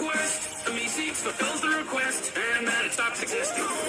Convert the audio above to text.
request. The me seeks fulfills the request, and then it stops existing.